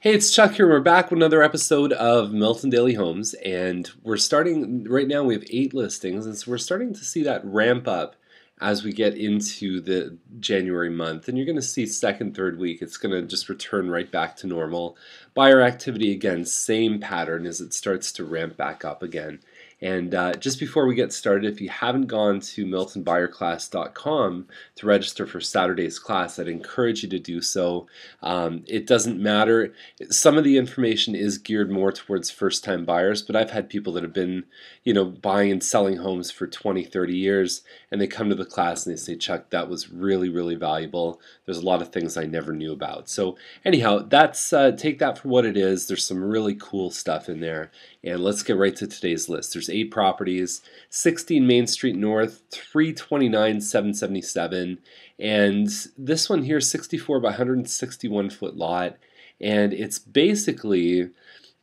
Hey, it's Chuck here. We're back with another episode of Milton Daily Homes, and we're starting right now. We have eight listings, and so we're starting to see that ramp up as we get into the January month. And you're going to see second, third week, it's going to just return right back to normal. Buyer activity again, same pattern as it starts to ramp back up again. And uh, just before we get started, if you haven't gone to miltonbuyerclass.com to register for Saturday's class, I'd encourage you to do so. Um, it doesn't matter. Some of the information is geared more towards first-time buyers, but I've had people that have been, you know, buying and selling homes for 20, 30 years, and they come to the class and they say, Chuck, that was really, really valuable. There's a lot of things I never knew about. So anyhow, that's uh, take that for what it is. There's some really cool stuff in there. And let's get right to today's list. There's eight properties, 16 Main Street North, 329 777, and this one here, 64 by 161 foot lot, and it's basically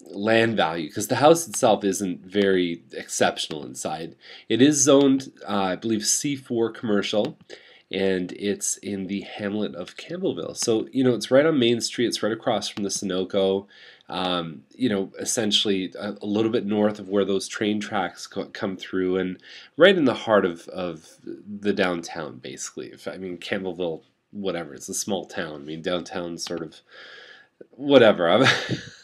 land value because the house itself isn't very exceptional inside. It is zoned, uh, I believe, C4 commercial and it's in the hamlet of Campbellville. So, you know, it's right on Main Street, it's right across from the Sunoco, um, you know, essentially a, a, little bit north of where those train tracks co- come through, and right in the heart of, of the downtown, basically. If, I mean, Campbellville, whatever, it's a small town. I mean, downtown sort of whatever.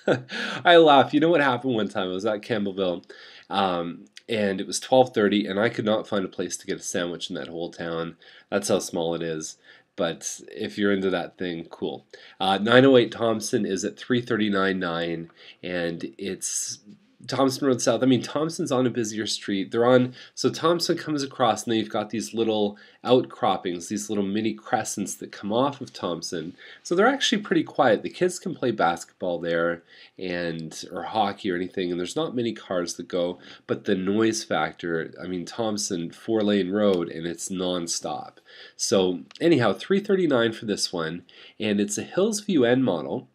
i laugh. You know what happened one time? I was at Campbellville, um, and it was 12:30, and I could not find a place to get a sandwich in that whole town. That's how small it is. But if you're into that thing, cool. Uh, 908 Thompson is at 339.9, and it's Thompson Road South. I mean, Thompson's on a busier street. They're on, so Thompson comes across, and then you've got these little outcroppings, these little mini crescents that come off of Thompson. So they're actually pretty quiet. The kids can play basketball there, and or hockey or anything, and there's not many cars that go. But the noise factor, I mean, Thompson four lane road, and it's nonstop. So anyhow, 339 for this one, and it's a Hillsview N model.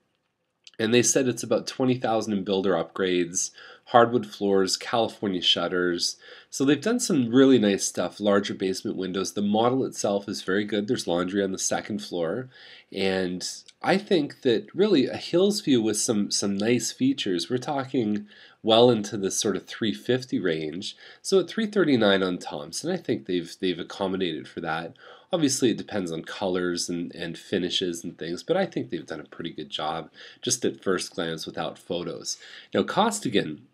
And they said it's about 20,000 in builder upgrades, hardwood floors, California shutters. So they've done some really nice stuff, larger basement windows. The model itself is very good. There's laundry on the second floor. And I think that really a hills view with some some nice features. We're talking well into the sort of 350 range. So at 339 on Thompson, I think they've they've accommodated for that. Obviously, it depends on colors and, and finishes and things, but I think they've done a pretty good job just at first glance without photos. Now, Costigan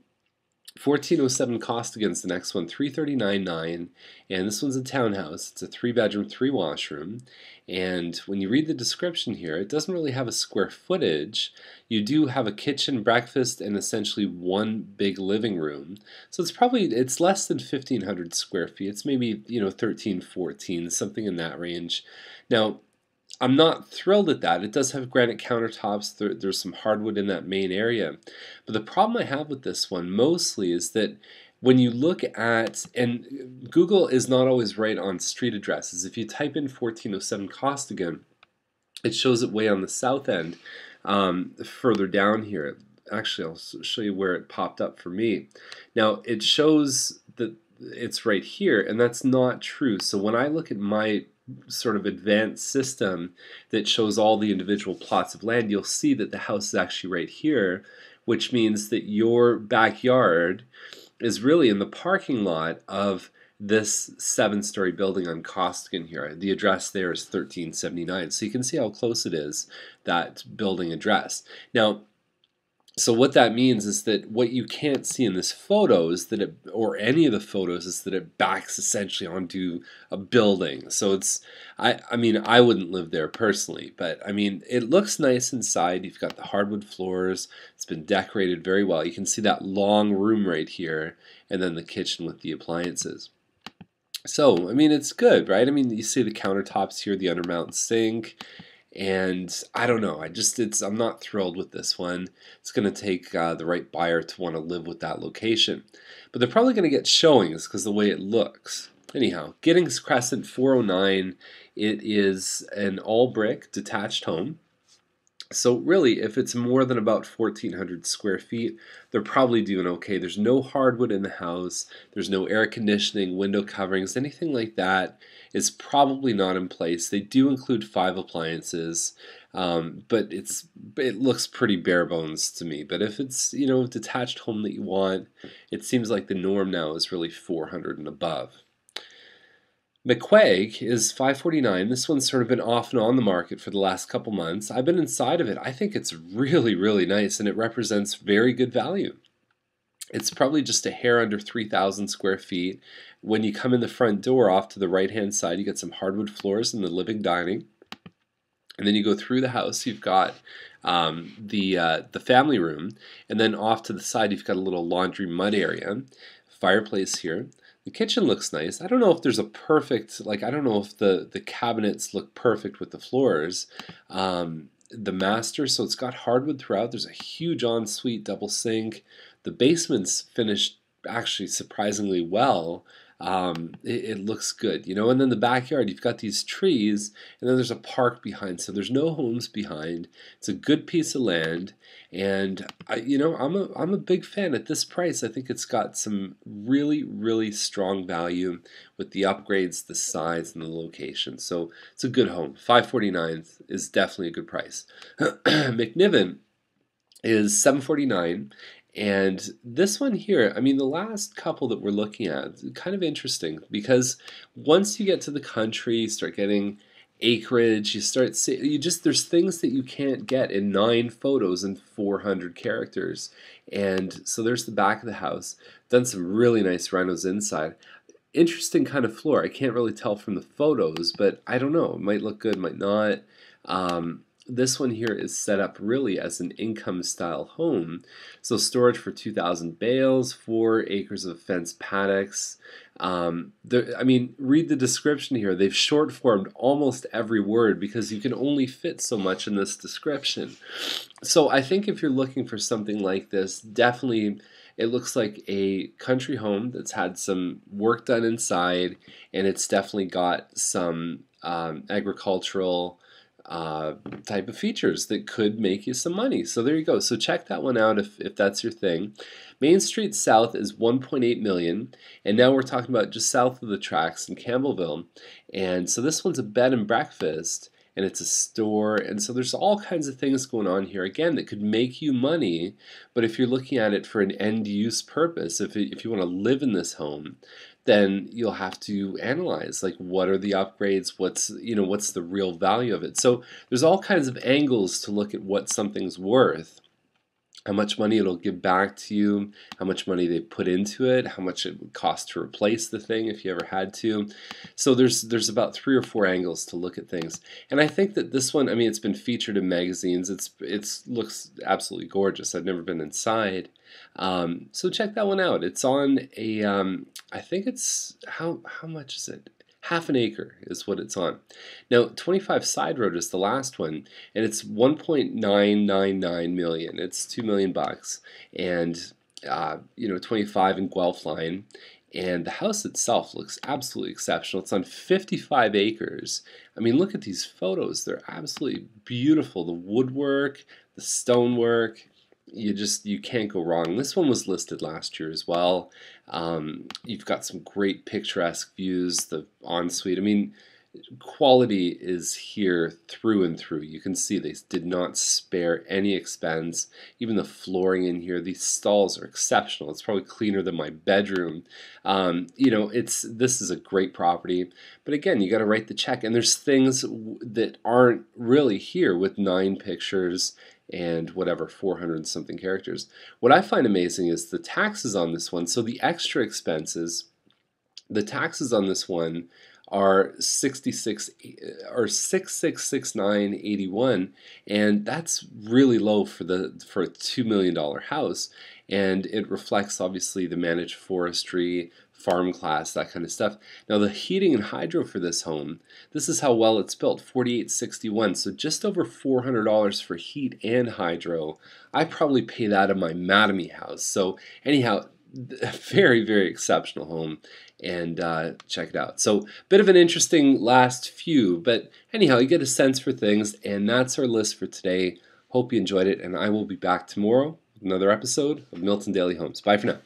1407 Costigan's the next one, 339.9, and this one's a townhouse. It's a three bedroom, three washroom. And when you read the description here, it doesn't really have a square footage. You do have a kitchen, breakfast, and essentially one big living room. So it's probably it's less than 1500 square feet. It's maybe, you know, 13, 14, something in that range. Now, I'm not thrilled at that. It does have granite countertops. There, there's some hardwood in that main area. But the problem I have with this one mostly is that when you look at, and Google is not always right on street addresses. If you type in 1407 Costigan, it shows it way on the south end, um, further down here. Actually, I'll show you where it popped up for me. Now, it shows that it's right here, and that's not true. So when I look at my sort of advanced system that shows all the individual plots of land, you'll see that the house is actually right here, which means that your backyard is really in the parking lot of this seven story building on Costigan here. The address there is 1379. So you can see how close it is, that building address. Now, so what that means is that what you can't see in this photo is that it, or any of the photos, is that it backs essentially onto a building. So it's, I, I mean, I wouldn't live there personally, but I mean, it looks nice inside. You've got the hardwood floors. It's been decorated very well. You can see that long room right here, and then the kitchen with the appliances. So, I mean, it's good, right? I mean, you see the countertops here, the undermount sink and I don't know. I just it's I'm not thrilled with this one. It's going to take uh, the right buyer to want to live with that location, but they're probably going to get showings because the way it looks. Anyhow, Giddings Crescent 409. It is an all brick detached home. So really, if it's more than about 1,400 square feet, they're probably doing okay. There's no hardwood in the house. There's no air conditioning, window coverings, anything like that is probably not in place. They do include five appliances, um, but it's it looks pretty bare bones to me. But if it's you know detached home that you want, it seems like the norm now is really 400 and above. McQuaig is 549. This one's sort of been off and on the market for the last couple months. I've been inside of it. I think it's really, really nice and it represents very good value. It's probably just a hair under 3,000 square feet. When you come in the front door off to the right hand side, you get some hardwood floors in the living dining. And then you go through the house, you've got um, the, uh, the family room. And then off to the side, you've got a little laundry mud area, fireplace here. The kitchen looks nice. I don't know if there's a perfect, like, I don't know if the, the cabinets look perfect with the floors. Um, the master, so it's got hardwood throughout. There's a huge ensuite double sink. The basement's finished actually surprisingly well um, it, it, looks good, you know. And then the backyard, you've got these trees, and then there's a park behind, so there's no homes behind. It's a good piece of land, and I, you know, I'm a I'm a big fan at this price. I think it's got some really really strong value with the upgrades, the size, and the location. So it's a good home. 549 is definitely a good price. McNiven is 749 and this one here, I mean, the last couple that we're looking at, kind of interesting because once you get to the country, you start getting acreage, you start see, you just there's things that you can't get in nine photos and 400 characters. And so there's the back of the house. Done some really nice rhinos inside. Interesting kind of floor. I can't really tell from the photos, but I don't know. It might look good, might not. Um, this one here is set up really as an income style home. So storage for 2,000 bales, four acres of fenced paddocks. Um, I mean, read the description here. They've short formed almost every word because you can only fit so much in this description. So I think if you're looking for something like this, definitely it looks like a country home that's had some work done inside and it's definitely got some um, agricultural uh, type of features that could make you some money. So there you go. So check that one out if, if that's your thing. Main Street South is 1.8 million, and now we're talking about just south of the tracks in Campbellville. And so this one's a bed and breakfast, and it's a store, and so there's all kinds of things going on here again that could make you money. But if you're looking at it for an end use purpose, if if you want to live in this home, then you'll have to analyze like what are the upgrades? What's you know what's the real value of it? So there's all kinds of angles to look at what something's worth how much money it'll give back to you, how much money they put into it, how much it would cost to replace the thing if you ever had to. So there's there's about three or four angles to look at things. And I think that this one, I mean, it's been featured in magazines. It's it's looks absolutely gorgeous. I've never been inside. Um, so check that one out. It's on a, um, I think it's how how much is it? Half an acre is what it's on. Now, 25 Side Road is the last one, and it's 1.999 million. It's 2 million bucks, and uh, you know, 25 in Guelph Line. And the house itself looks absolutely exceptional. It's on 55 acres. I mean, look at these photos. They're absolutely beautiful. The woodwork, the stonework, you just you can't go wrong. This one was listed last year as well. Um, you've got some great picturesque views. The ensuite. I mean, quality is here through and through. You can see they did not spare any expense. Even the flooring in here, these stalls are exceptional. It's probably cleaner than my bedroom. Um, you know, it's this is a great property. But again, you got to write the check. And there's things that aren't really here with nine pictures and whatever 400 something characters. What I find amazing is the taxes on this one. So the extra expenses, the taxes on this one are 66 uh, or 666981 and that's really low for the for a 2 million dollar house and it reflects obviously the managed forestry farm class, that kind of stuff. Now the heating and hydro for this home, this is how well it's built, 4861. So just over $400 for heat and hydro. I probably pay that in my Mattamy house. So anyhow, very, very exceptional home and uh, check it out. So bit of an interesting last few, but anyhow, you get a sense for things and that's our list for today Hope you enjoyed it, and I will be back tomorrow with another episode of Milton Daily Homes. Bye for now.